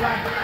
Right.